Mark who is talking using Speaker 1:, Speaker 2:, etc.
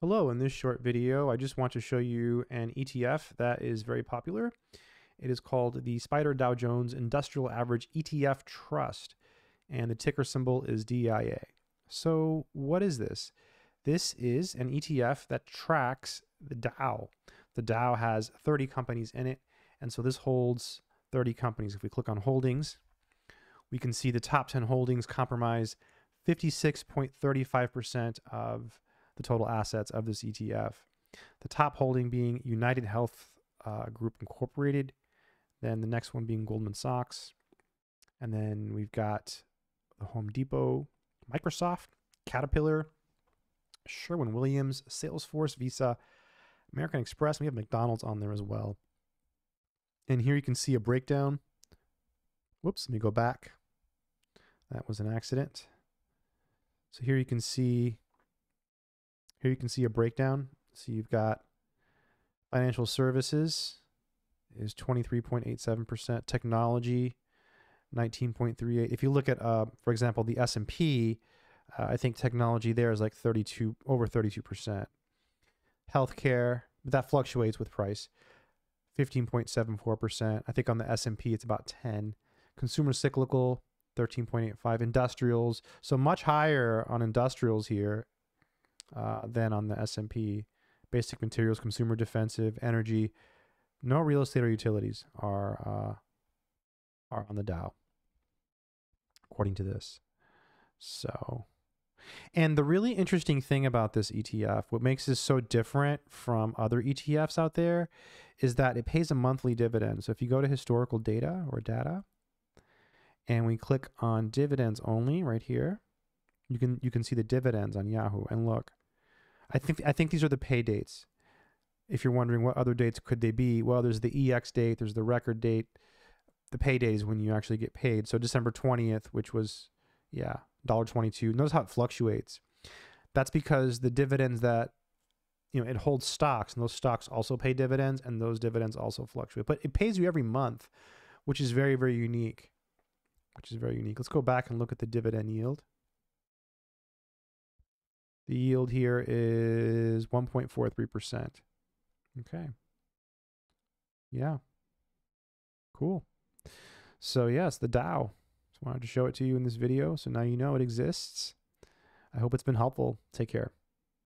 Speaker 1: Hello, in this short video, I just want to show you an ETF that is very popular. It is called the SPDR Dow Jones Industrial Average ETF Trust, and the ticker symbol is DIA. So, what is this? This is an ETF that tracks the Dow. The Dow has 30 companies in it, and so this holds 30 companies. If we click on holdings, we can see the top 10 holdings comprise 56.35% of the total assets of this ETF. The top holding being United Health uh, Group Incorporated, then the next one being Goldman Sachs, and then we've got the Home Depot, Microsoft, Caterpillar, Sherwin Williams, Salesforce, Visa, American Express. We have McDonald's on there as well. And here you can see a breakdown. Whoops, let me go back. That was an accident. So here you can see here you can see a breakdown. So you've got financial services is 23.87%, technology 19.38. If you look at, uh, for example, the S&P, uh, I think technology there is like 32 over 32%. Healthcare, that fluctuates with price. 15.74%. I think on the S&P it's about 10. Consumer cyclical 13.85. Industrials, so much higher on industrials here uh, than on the S&P. Basic materials, consumer defensive, energy. No real estate or utilities are uh, are on the Dow, according to this. So, and the really interesting thing about this ETF, what makes this so different from other ETFs out there, is that it pays a monthly dividend. So if you go to historical data or data, and we click on dividends only right here, you can you can see the dividends on Yahoo. And look, I think I think these are the pay dates. If you're wondering what other dates could they be, well, there's the EX date, there's the record date, the pay date is when you actually get paid. So December 20th, which was yeah, $1.22. Notice how it fluctuates. That's because the dividends that you know, it holds stocks and those stocks also pay dividends and those dividends also fluctuate. But it pays you every month, which is very very unique. Which is very unique. Let's go back and look at the dividend yield. The yield here is 1.43%. Okay. Yeah. Cool. So yes, the Dow. Just wanted to show it to you in this video. So now you know it exists. I hope it's been helpful. Take care.